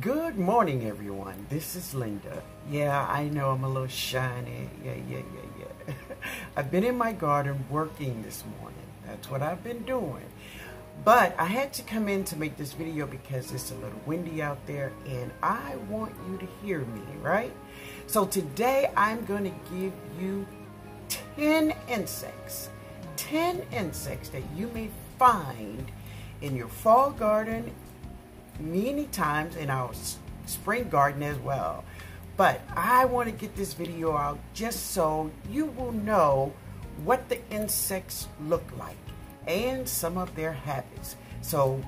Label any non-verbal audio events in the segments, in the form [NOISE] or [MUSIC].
Good morning, everyone. This is Linda. Yeah, I know I'm a little shiny. Yeah, yeah, yeah, yeah. [LAUGHS] I've been in my garden working this morning. That's what I've been doing. But I had to come in to make this video because it's a little windy out there and I want you to hear me, right? So today I'm going to give you 10 insects. 10 insects that you may find in your fall garden many times in our spring garden as well. But I want to get this video out just so you will know what the insects look like and some of their habits. So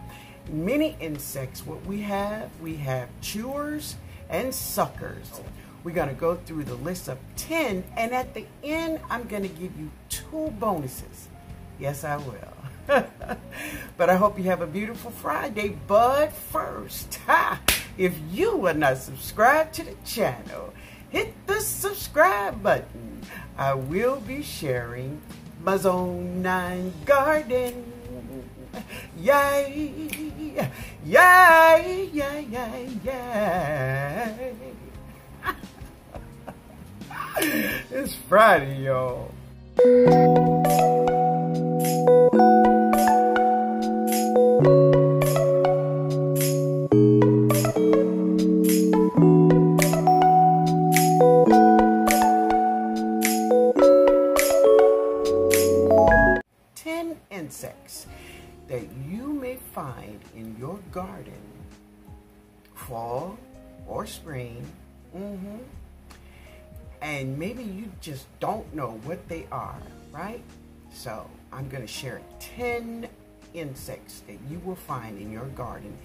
many insects, what we have, we have chewers and suckers. We're going to go through the list of 10 and at the end I'm going to give you two bonuses. Yes, I will. [LAUGHS] [LAUGHS] but I hope you have a beautiful Friday. But first, ha, if you are not subscribed to the channel, hit the subscribe button. I will be sharing my Zone 9 garden. [LAUGHS] Yay! Yay! Yay! Yay! Yay! [LAUGHS] it's Friday, y'all. That you may find in your garden fall or spring mm-hmm, and maybe you just don't know what they are right? So i'm going to share 10 insects that you will find in your garden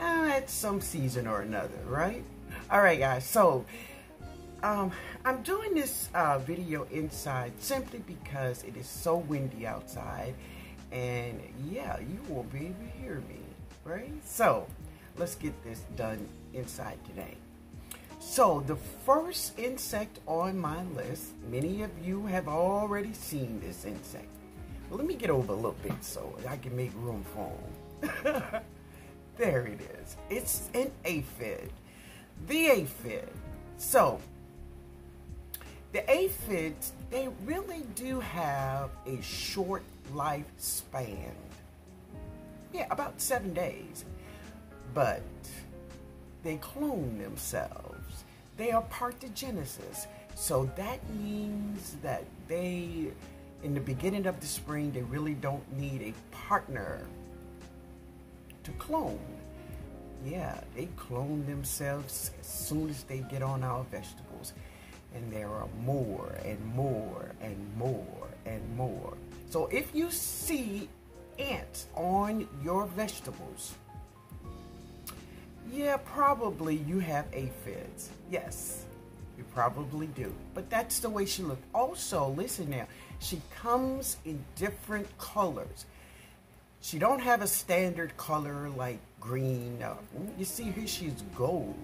uh, at some season or another right? All right guys so um, I'm doing this uh, video inside simply because it is so windy outside and yeah, you will be able to hear me, right? So let's get this done inside today. So the first insect on my list, many of you have already seen this insect. Let me get over a little bit so I can make room for [LAUGHS] there it is. It's an aphid. The aphid. So the aphids, they really do have a short lifespan. Yeah, about seven days. But they clone themselves. They are parthenogenesis. So that means that they, in the beginning of the spring, they really don't need a partner to clone. Yeah, they clone themselves as soon as they get on our vegetables. And there are more and more and more and more. So if you see ants on your vegetables, yeah, probably you have aphids. Yes, you probably do. But that's the way she looked. Also, listen now, she comes in different colors. She don't have a standard color like green. Uh, you see here, she's gold.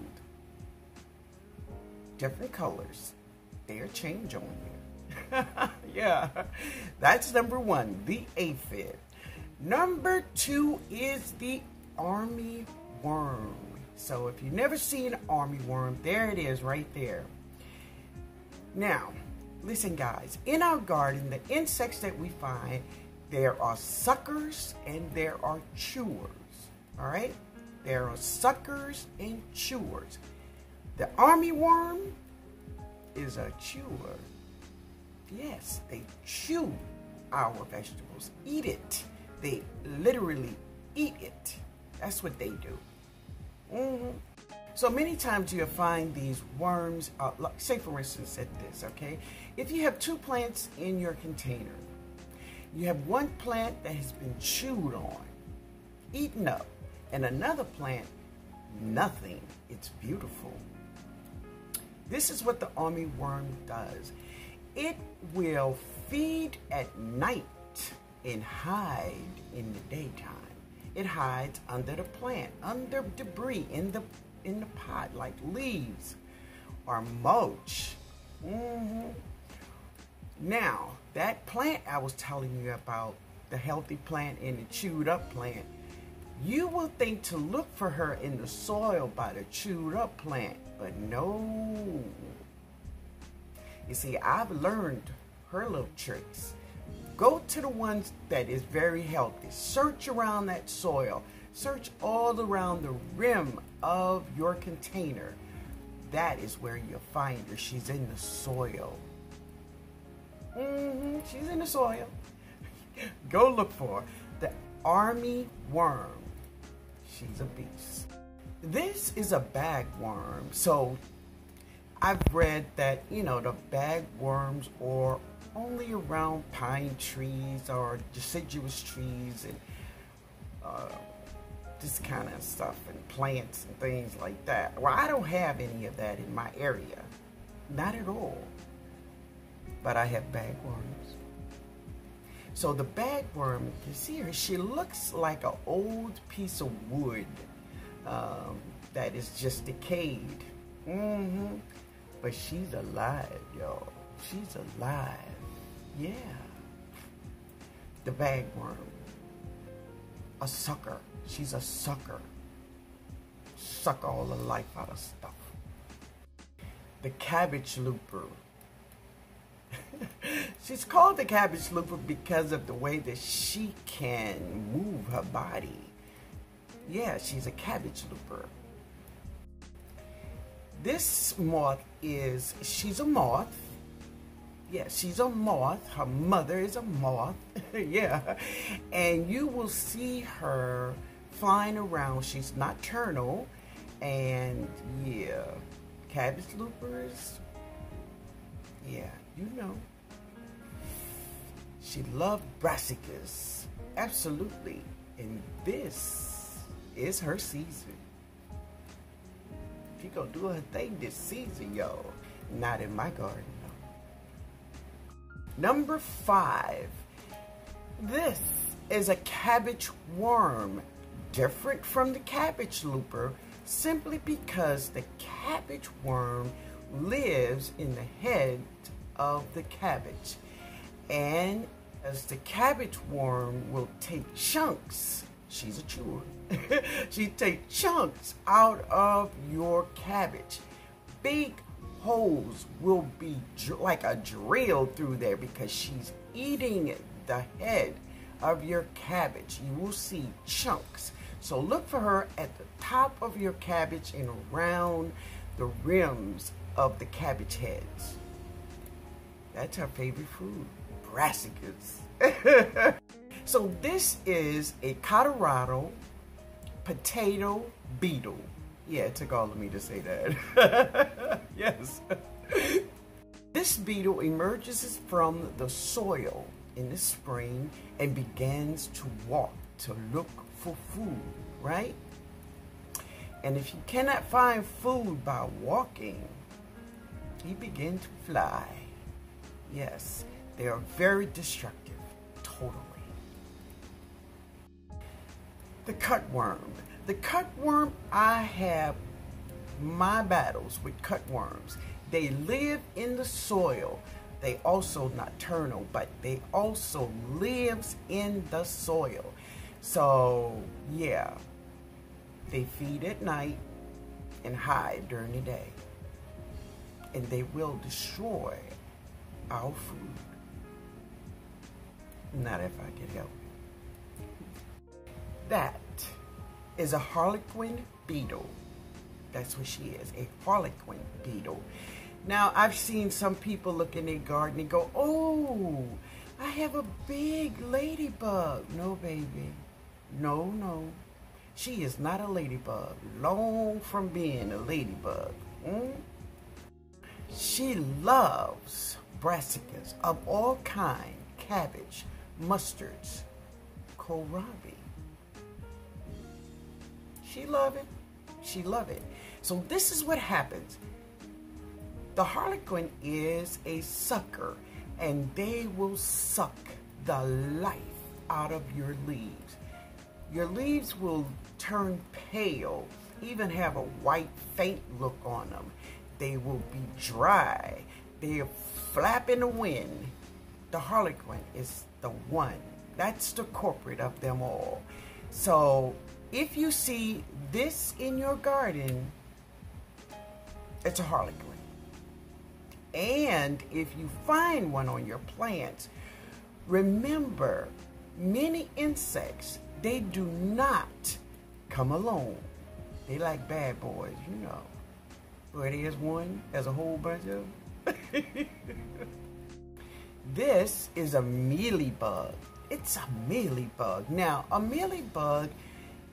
Different colors. They're change on you. [LAUGHS] yeah, that's number one, the aphid. Number two is the army worm. So if you've never seen an army worm, there it is right there. Now, listen guys, in our garden, the insects that we find, there are suckers and there are chewers. All right? There are suckers and chewers. The army worm is a chewer. Yes, they chew our vegetables, eat it. They literally eat it. That's what they do. Mm -hmm. So many times you'll find these worms, uh, say for instance at this, okay? If you have two plants in your container, you have one plant that has been chewed on, eaten up, and another plant, nothing. It's beautiful. This is what the army worm does. It will feed at night and hide in the daytime. It hides under the plant, under debris in the in the pot, like leaves or mulch. Mm-hmm. Now, that plant I was telling you about, the healthy plant and the chewed up plant, You will think to look for her in the soil by the chewed up plant, but no. You see, I've learned her little tricks. Go to the ones that is very healthy. Search around that soil. Search all around the rim of your container. That is where you'll find her. She's in the soil. Mm-hmm. She's in the soil. [LAUGHS] Go look for her. the army worm. She's a beast. This is a bagworm. So I've read that, you know, the bagworms are only around pine trees or deciduous trees and uh, this kind of stuff and plants and things like that. Well, I don't have any of that in my area. Not at all. But I have bagworms. So the bagworm, you see her, she looks like an old piece of wood um, that is just decayed. Mm-hmm. But she's alive, y'all. She's alive. Yeah. The bagworm. A sucker. She's a sucker. Suck all the life out of stuff. The cabbage looper. [LAUGHS] She's called the cabbage looper because of the way that she can move her body. Yeah, she's a cabbage looper. This moth is, she's a moth. Yeah, she's a moth. Her mother is a moth. [LAUGHS] yeah. And you will see her flying around. She's nocturnal. And yeah, cabbage loopers. Yeah, you know. She loved brassicas. Absolutely. And this is her season. She gonna do her thing this season, yo. Not in my garden, no. Number five. This is a cabbage worm, different from the cabbage looper, simply because the cabbage worm lives in the head of the cabbage. And as the cabbage worm will take chunks she's a chewer. [LAUGHS] she take chunks out of your cabbage. Big holes will be like a drill through there because she's eating the head of your cabbage. You will see chunks. So look for her at the top of your cabbage and around the rims of the cabbage heads. That's her favorite food, brassicas. [LAUGHS] So this is a Colorado potato beetle. Yeah, it took all of me to say that. [LAUGHS] yes. This beetle emerges from the soil in the spring and begins to walk to look for food, right? And if he cannot find food by walking, he begins to fly. Yes, they are very destructive, totally. The cutworm. The cutworm, I have my battles with cutworms. They live in the soil. They also nocturnal, but they also lives in the soil. So yeah, they feed at night and hide during the day. And they will destroy our food. Not if I can help that is a harlequin beetle. That's what she is, a harlequin beetle. Now, I've seen some people look in their garden and go, oh, I have a big ladybug. No, baby. No, no. She is not a ladybug. Long from being a ladybug. Mm? She loves brassicas of all kind, cabbage, mustards, kohlrabi. She love it. She love it. So this is what happens. The harlequin is a sucker and they will suck the life out of your leaves. Your leaves will turn pale, even have a white faint look on them. They will be dry. They'll flap in the wind. The harlequin is the one. That's the corporate of them all. So if you see this in your garden, it's a harlequin. And if you find one on your plants, remember many insects, they do not come alone. They like bad boys, you know. But there's one, there's a whole bunch of [LAUGHS] This is a mealybug. It's a mealybug. Now, a mealybug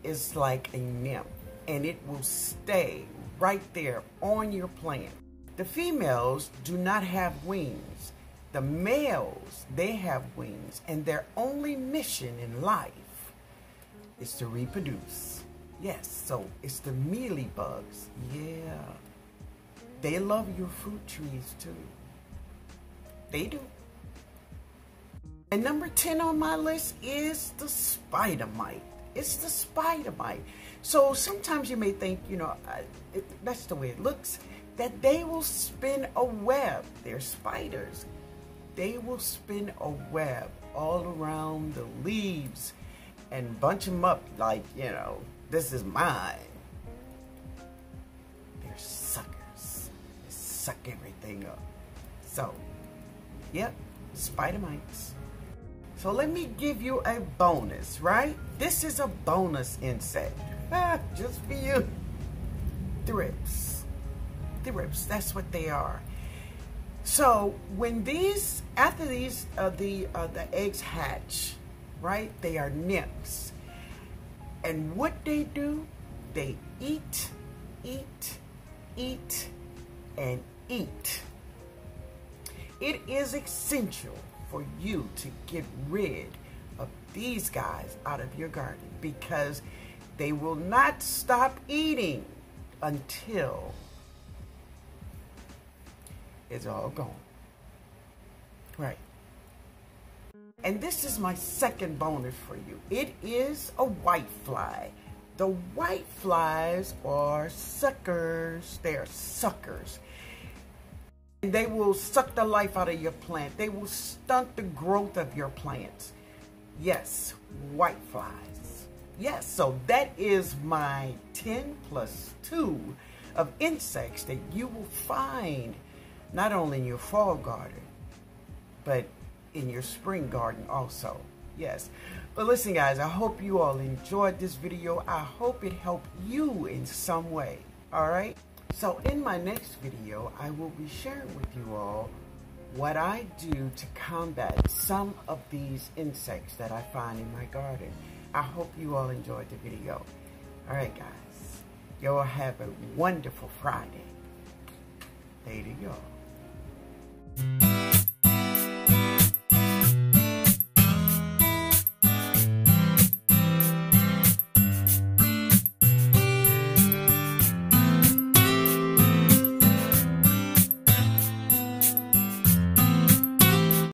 is like a nymph and it will stay right there on your plant. The females do not have wings. The males, they have wings and their only mission in life is to reproduce. Yes, so it's the mealy bugs. Yeah. They love your fruit trees too. They do. And number 10 on my list is the spider mite. It's the spider mite. So sometimes you may think, you know, it, that's the way it looks, that they will spin a web. They're spiders. They will spin a web all around the leaves and bunch them up like, you know, this is mine. They're suckers. They suck everything up. So, yep, spider mites. So let me give you a bonus, right? This is a bonus insect. [LAUGHS] Just for you. Thrips. Thrips, that's what they are. So when these, after these, uh, the, uh, the eggs hatch, right? They are nymphs. And what they do, they eat, eat, eat, and eat. It is essential for you to get rid of these guys out of your garden because they will not stop eating until it's all gone. Right. And this is my second bonus for you. It is a white fly. The white flies are suckers. They're suckers. And they will suck the life out of your plant. They will stunt the growth of your plants. Yes, white flies. Yes, so that is my 10 plus 2 of insects that you will find not only in your fall garden, but in your spring garden also. Yes. But listen, guys, I hope you all enjoyed this video. I hope it helped you in some way. All right? So in my next video, I will be sharing with you all what I do to combat some of these insects that I find in my garden. I hope you all enjoyed the video. All right, guys. Y'all have a wonderful Friday. Later, y'all.